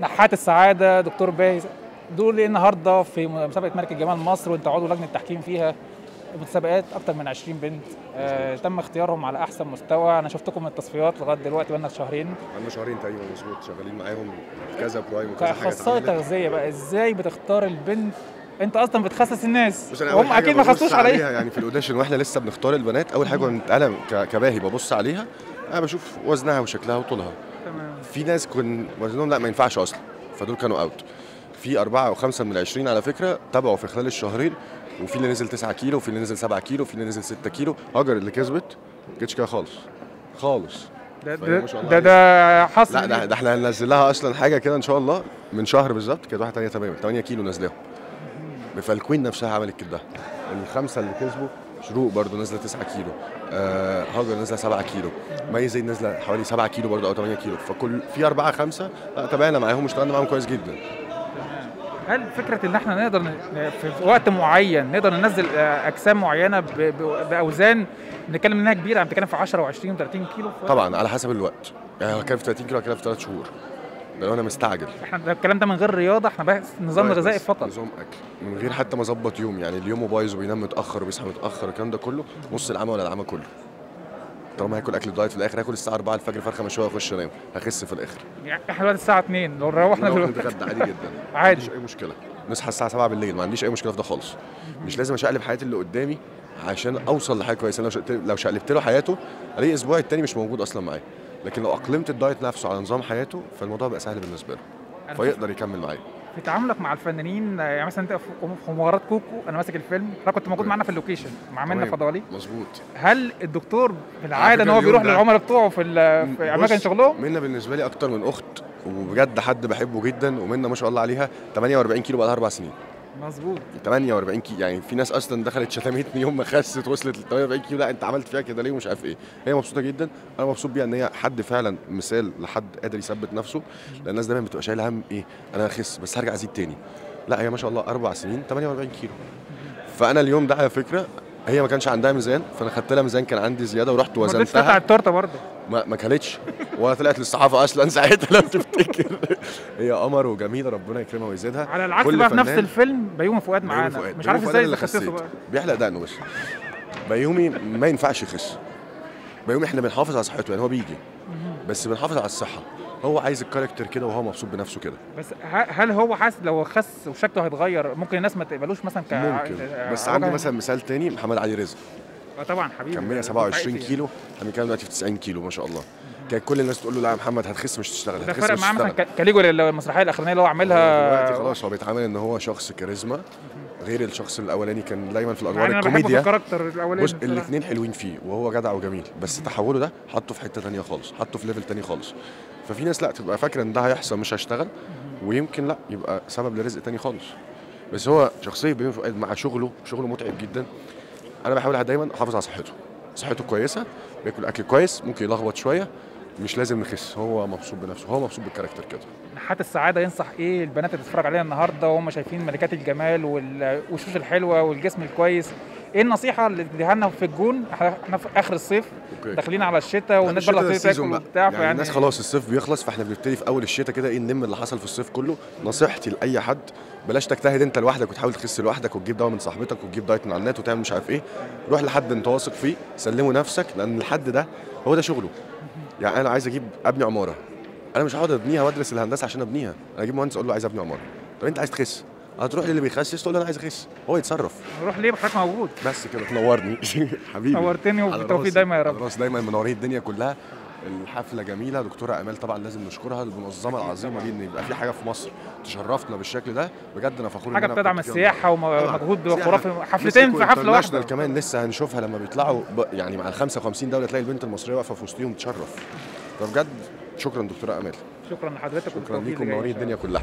نحات السعادة دكتور باهي دول إيه النهارده في مسابقة ملك الجمال مصر وانت عضو لجنة التحكيم فيها مسابقات أكتر من 20 بنت. آه تم اختيارهم على أحسن مستوى. أنا شفتكم التصفيات لغاية دلوقتي بقالنا شهرين. عندنا شهرين تقريبا مظبوط شغالين معاهم كذا prime وكذا حاجة اتعملت. تغذية بقى. إزاي بتختار البنت؟ أنت أصلا بتخسس الناس. هم أكيد ما خسوش عليها. يعني في ال audition وإحنا لسه بنختار البنات أول حاجة أنا كباهي ببص عليها أنا بشوف وزنها وشكلها وطولها. تمام. في ناس كن وزنهم لا ما ينفعش أصلا. فدول كانوا out في أربعة أو خمسة من العشرين على فكرة تابعوا في خلال الشهرين وفي اللي نزل 9 كيلو وفي اللي نزل 7 كيلو وفي اللي نزل 6 كيلو. هاجر اللي كسبت ما كانتش كده خالص. خالص. ده ده ده, ده حصل لا ده, ده إحنا هننزل لها أصلا حاجة كده إن شاء الله من شهر بالظبط كانت واحدة ثانية تماما 8 كيلو نازلاهم فال queen نفسها عملت كده. الخمسة اللي كسبوا شروق برضو نازلة 9 كيلو. آه هاجر نازلة 7 كيلو. مي زي نازلة حوالي 7 كيلو برضو أو 8 كيلو. فكل في أربعة خمسة؟ لا تابعنا معاهم واشتغلنا معاهم كويس جدا. هل فكرة إن إحنا نقدر في وقت معين نقدر ننزل آه، أجسام معينة بأوزان بنتكلم إنها كبيرة؟ أنا بتكلم في 10 و20 و30 كيلو. طبعا على حسب الوقت. يعني كان في 30 كيلو كان في 3 شهور. ده لو أنا مستعجل. إحنا ده الكلام ده من غير رياضة إحنا بس نظام دايت غذائي فقط. نظام أكل. من غير حتى ما أظبط يوم يعني اليوم بايظ وبينام متأخر وبيصحى متأخر الكلام ده كله نص العمى ولا العمى كله. طالما هاكل أكل دايت في الآخر هاكل الساعة 4 الفجر فرخة مشوية وأخش أنام. هخس في الآخر. يعني إحنا دلوقتي الساعة 2 لو روحنا دلوقتي. نتغدى عادي جدا. عادي. عنديش أي مشكلة. نصحى الساعة 7 بالليل ما عنديش أي مشكلة في ده خالص. مش لازم أشقلب حياتي اللي قدامي عشان أوصل لحاجة كويسة. لو شقلبت له حياته ألاقي أسبوع التاني مش موجود أصلا معايا. لكن لو أقلمت الدايت نفسه على نظام حياته فالموضوع بقى سهل بالنسبة له. فيقدر يكمل معايا. في تعاملك مع الفنانين يعني مثلا أنت في مباراة كوكو أنا ماسك الفيلم أنا كنت موجود معانا في ال location مع منى. فضالي. مظبوط. هل الدكتور في العاده إن هو بيروح للعملاء بتوعه في في أماكن شغلهم؟ منى بالنسبة لي أكتر من أخت وبجد حد بحبه جدا ومنى ما شاء الله عليها 48 كيلو بقى أربع سنين. مظبوط. 48 كيلو يعني في ناس أصلا دخلت شتمتني يوم ما خست وصلت ل 48 كيلو لا أنت عملت فيها كده ليه ومش عارف إيه. هي مبسوطة جدا. أنا مبسوط بيها إن هي حد فعلا مثال لحد قادر يثبت نفسه. لأن الناس دايما بتبقى شايلة هم إيه أنا هخس بس هرجع أزيد تاني. لا هي ما شاء الله أربع سنين 48 كيلو. فأنا اليوم ده على فكرة هي ما كانش عندها ميزان فأنا خدت لها ميزان كان عندي زيادة ورحت وزنتها. تقطع التورتة برضه. ما ما كلتش ولا طلعت للصحافة أصلا ساعتها لو تفتكر. هي قمر وجميلة ربنا يكرمها ويزيدها. على العكس كل بقى في نفس الفيلم بيومي فؤاد معانا. مش عارف إزاي اللي تخسسه خسيت. بقى. بيحلق دقنه بس. بيومي ما ينفعش يخس. بيومي إحنا بنحافظ على صحته يعني هو بيجي. بس بنحافظ على الصحة. هو عايز الكاركتر كده وهو مبسوط بنفسه كده. بس هل هو حاسس لو خس وشكله هيتغير ممكن الناس ما تقبلوش مثلا ك ممكن. بس عندي مثلا مثال تاني محمد علي رزق. آه طبعا حبيبي. كان ده 127 دفعتي كيلو إحنا بنتكلم دلوقتي في 90 كيلو ما شاء الله. كان كل الناس تقول له لا يا محمد هتخس مش تشتغل يعني. ده هتخس فرق مش معاه مثلا كاليجولا المسرحيه الأخرانية اللي هو عاملها. دلوقتي خلاص هو بيتعامل إن هو شخص كاريزما. غير الشخص الأولاني كان دايما في الأدوار في الكوميديا. ال character الأولاني. الاثنين حلوين فيه وهو جدع وجميل. بس تحوله ده حطه في حتة تانية خالص حطه في level تاني خالص. ففي ناس لا تبقى فاكرة إن ده هيحصل مش هشتغل ويمكن لا يبقى سبب لرزق تاني خالص. بس هو شخصية بيومي فؤاد مع شغله شغله متعب جدا. أنا بحاول دايما أحافظ على صحته. صحته كويسة بياكل أكل كويس ممكن يلخبط شوية. مش لازم نخس هو مبسوط بنفسه هو مبسوط بال character كده. نحات السعادة ينصح إيه البنات اللي تتفرج علينا النهارده وهم شايفين ملكات الجمال والوشوش الحلوة والجسم الكويس؟ إيه النصيحة اللي تديها لنا في الجون؟ إحنا في آخر الصيف داخلين على الشتاء والناس بقى تاكل. وبتاع يعني فيعني الناس خلاص الصيف بيخلص فإحنا بنبتدي في أول الشتاء كده إيه نلم اللي حصل في الصيف كله. نصيحتي لأي حد بلاش تجتهد أنت لوحدك وتحاول تخس لوحدك وتجيب دواء من صاحبتك وتجيب دايت من على النت وتعمل مش عارف إيه. روح لحد أنت واثق فيه سلمه نفسك لأن الحد ده هو ده شغله. يعني أنا عايز أجيب أبني عمارة. أنا مش هقعد أبنيها وأدرس الهندسة عشان أبنيها. أنا أجيب مهندس أقول له عايز أبني عمارة. طب أنت عايز تخس؟ هتروح للي بيخسس تقول له أنا عايز أخس. هو يتصرف. نروح ليه؟ حضرتك موجود بس كده. تنورني حبيبي. نورتني وبالتوفيق. دايما يا رب. راسي دايما منورين الدنيا كلها. الحفلة جميلة دكتورة آمال طبعا لازم نشكرها المنظمه العظيمة دي إن يبقى في حاجة في مصر تشرفنا بالشكل ده بجد أنا فخور حاجة بتدعم السياحة. ومجهود. خرافي حفلتين في حفلة واحدة كمان لسه هنشوفها لما بيطلعوا. يعني مع ال 55 دولة تلاقي البنت المصرية واقفة في وسطهم تشرف فبجد شكرا دكتورة آمال شكرا لحضرتك شكرا ليكم منورين. الدنيا كلها